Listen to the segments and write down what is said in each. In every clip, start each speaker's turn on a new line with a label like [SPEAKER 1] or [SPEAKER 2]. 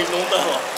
[SPEAKER 1] に飲んだ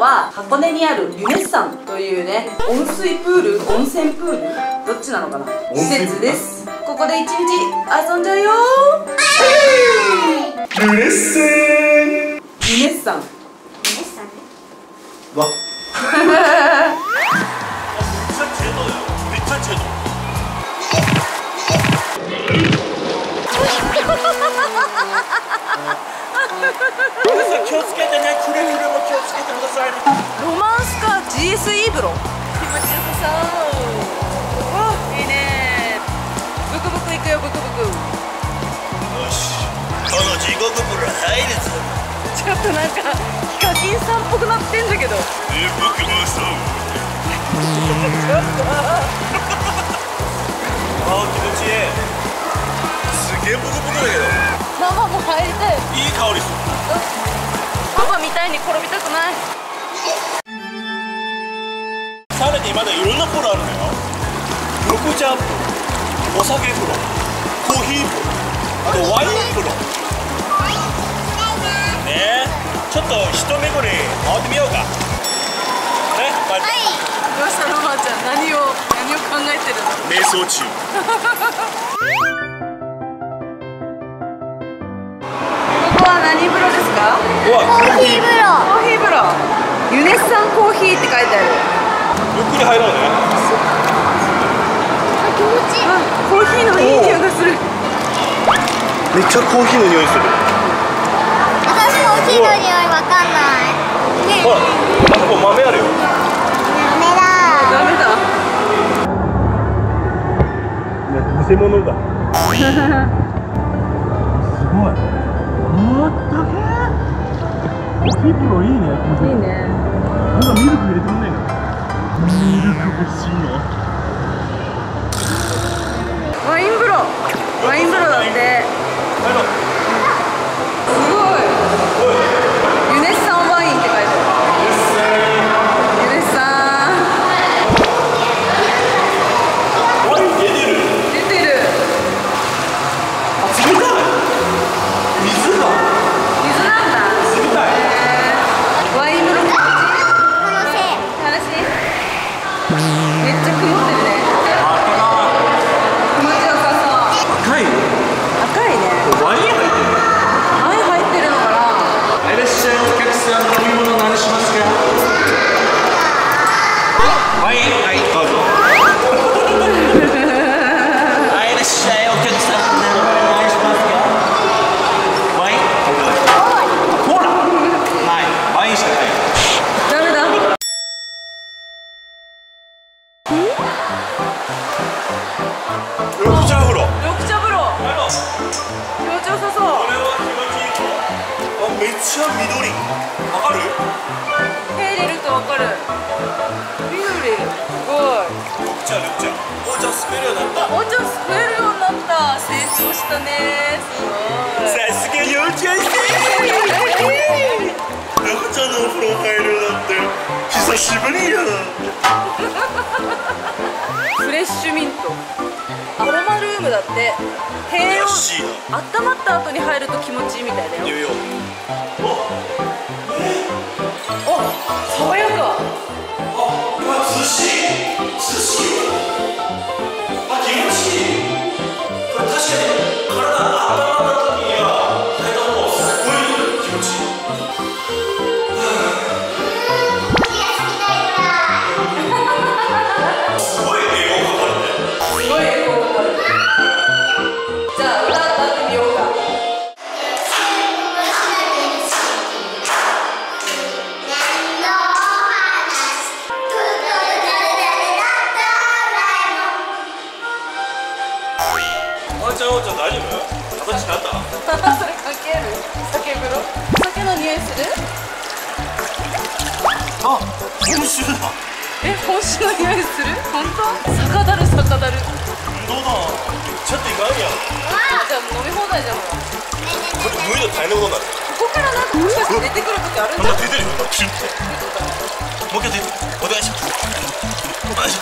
[SPEAKER 2] は
[SPEAKER 3] 箱根にあるユネッサンというね温水プール温泉プールどっちなのかな？施設です。ここで一日遊んじゃうよ
[SPEAKER 1] ルネッセン。
[SPEAKER 3] ユネッサン。
[SPEAKER 1] わめっちゃチェドよめっちゃ気をつけてねくれぐれも気をつけてくださいね。
[SPEAKER 3] ロマンスカー GS イーブロ気持ちよさそう。わいいね。ブクブクいくよブクブク。
[SPEAKER 1] よしこの地獄風呂入るぞ。
[SPEAKER 3] ちょっとなんかヒカキンさんっぽくなってんだけど。
[SPEAKER 1] え僕もそうあー気持ちいいすげえブクブクだけど
[SPEAKER 3] ママも入りたい。
[SPEAKER 1] いい香りする。
[SPEAKER 3] パパみたいに転びたくない。
[SPEAKER 1] さらにまだいろんな風呂あるんだよ。緑茶風呂お酒風呂コーヒー風呂あとワイン風呂。ね。え。ちょっと一目こり回ってみようか。ねまあ
[SPEAKER 3] どうしたのまーちゃん何を何を考えてるの？
[SPEAKER 1] 瞑想中
[SPEAKER 2] ーヒー風呂。
[SPEAKER 3] コーヒー風呂。ユネッサンコーヒーって書いてある。
[SPEAKER 1] ゆっくり入ろうね。
[SPEAKER 2] 気持ちいい。
[SPEAKER 3] コーヒーのいい匂いがする。
[SPEAKER 1] めっちゃコーヒーの匂いする。
[SPEAKER 2] 私コーヒーの匂いわかんない。ね。
[SPEAKER 1] ほらあそこ豆あるよ。
[SPEAKER 2] ダメだ。
[SPEAKER 3] ダメだ。
[SPEAKER 1] いや偽物だ コーヒー風呂いいね。
[SPEAKER 3] いいね。
[SPEAKER 1] なんかミルク入れてくんないか。ミルク欲しいの
[SPEAKER 3] ワイン風呂ワイン風呂だってちゃ
[SPEAKER 1] 緑。わかる？
[SPEAKER 3] 手入れるとわかる。緑。すごい。
[SPEAKER 1] 緑茶緑茶。お茶すくえるようになった。
[SPEAKER 3] お茶すくえるようになった。成長したね。すごい。
[SPEAKER 1] さすが幼稚園生緑茶のお風呂入るなんて久しぶりや
[SPEAKER 3] フだって低温温まった後に入ると気持ちいいみたいだよ
[SPEAKER 1] まちゃんおちゃん大丈夫？形変ったそれかける酒風呂？酒の
[SPEAKER 3] 匂いする？
[SPEAKER 1] あ、本臭だ。
[SPEAKER 3] え、本臭の匂いする？本当？酒だる酒だる。
[SPEAKER 1] どうだ。ちょっといかんや。ん
[SPEAKER 3] じゃあ飲み放題じゃん
[SPEAKER 1] これ無理だ大変なことになる。
[SPEAKER 3] 숟가락을 붙여서 내 뜨거운
[SPEAKER 1] 열은 엄마 대들이 막 쥐. 먹게 돼. 어디 가시? 마시.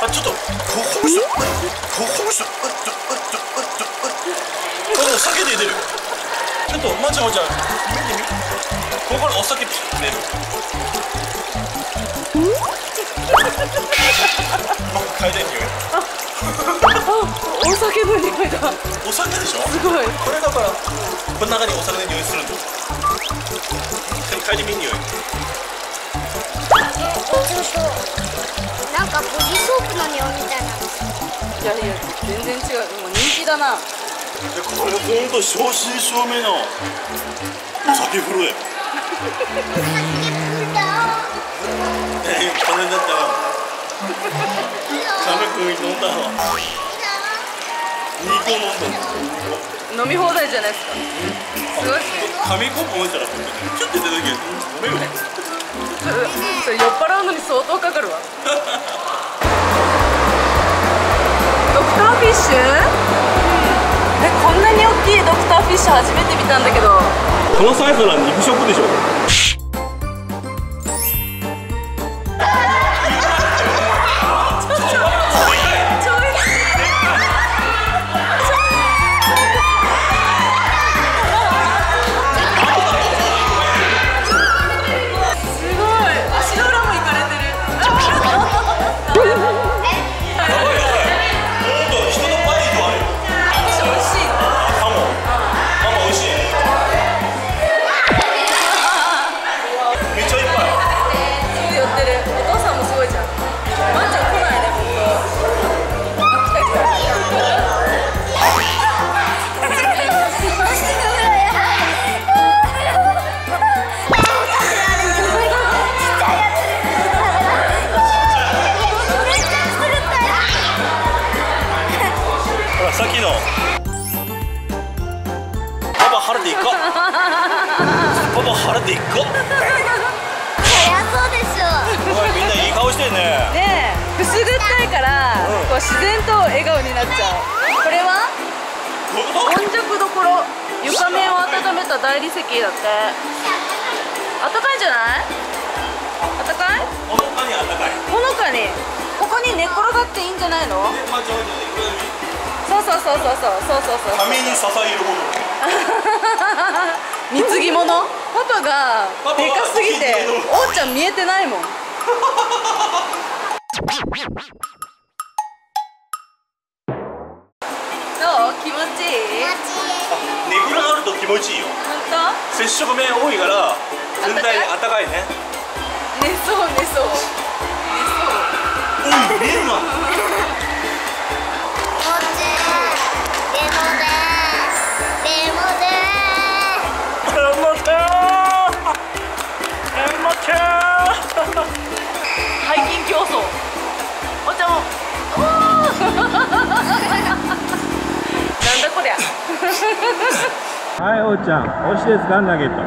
[SPEAKER 1] 아 저도 고홍수. 고홍수. 그거 사게 대들이. 저도 엄마한테 오자. 그걸 어떻게 피내? 막 가야 되는 거야. お酒
[SPEAKER 3] の匂いだ
[SPEAKER 1] お酒でしょ？
[SPEAKER 3] すごい。
[SPEAKER 1] これだからこの中にお酒の匂いするんです。嗅い。でみん匂い
[SPEAKER 2] なんかボディソープの匂いみたいな。い
[SPEAKER 3] やいや全然違う。もう人気だな。
[SPEAKER 1] これほんと正真正銘のお酒風呂や酒風呂だこのだったら。亀君飲んだわ2個飲んだ
[SPEAKER 3] 飲み放題じゃないですか。すごい。ですね
[SPEAKER 1] 紙コップ置いたらちょっと出ただけ飲めるね
[SPEAKER 3] それ酔っ払うのに相当か。かるわドクターフィッシュえこんなに大きい。ドクターフィッシュ初めて見たんだけど
[SPEAKER 1] このサイズなら肉食でしょ
[SPEAKER 3] の
[SPEAKER 1] パパ晴れていっか パパ晴れていっか
[SPEAKER 2] そりゃそうでしょ。
[SPEAKER 1] おいみんないい顔してるね。
[SPEAKER 3] ねえくすぐったいから、
[SPEAKER 1] うん。
[SPEAKER 3] こう自然と笑顔になっちゃう。これは？温弱どころ。床面を温めた大理石だって。あったかいんじゃない？あったかい？
[SPEAKER 1] ほのかにあったかい。
[SPEAKER 3] ほのかに。ここに寝っ転がっていいんじゃないの？そうそうそうそうそうそうそうそう
[SPEAKER 1] 髪に支えるもの。
[SPEAKER 3] 貢ぎ物？パパがでかすぎておうちゃん見えてないもん。どう？気持ちいい？
[SPEAKER 1] 寝転がると気持ちいいよ。
[SPEAKER 3] 本
[SPEAKER 1] 接触面多いから全体にあったかいね。
[SPEAKER 3] 当寝そう寝そう。寝
[SPEAKER 1] うん見えるなえまた
[SPEAKER 3] そう背筋競争おうちゃんもおなんだこりゃ
[SPEAKER 1] はい、おうちゃん、美味しいですか、ナゲット。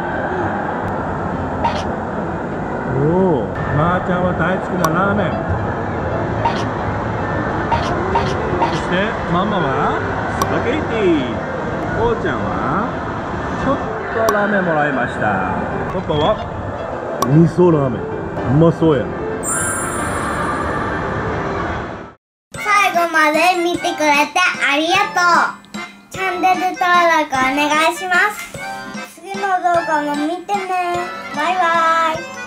[SPEAKER 1] おお、まー、あちゃんは大好きなラーメン。そして、ママはスパゲティ。おうちゃんはちょっとラーメンもらいました。パパは味噌ラーメン。うまそうや。
[SPEAKER 2] 最後まで見てくれてありがとうチャンネル登録お願いします次の動画も見てねバイバイ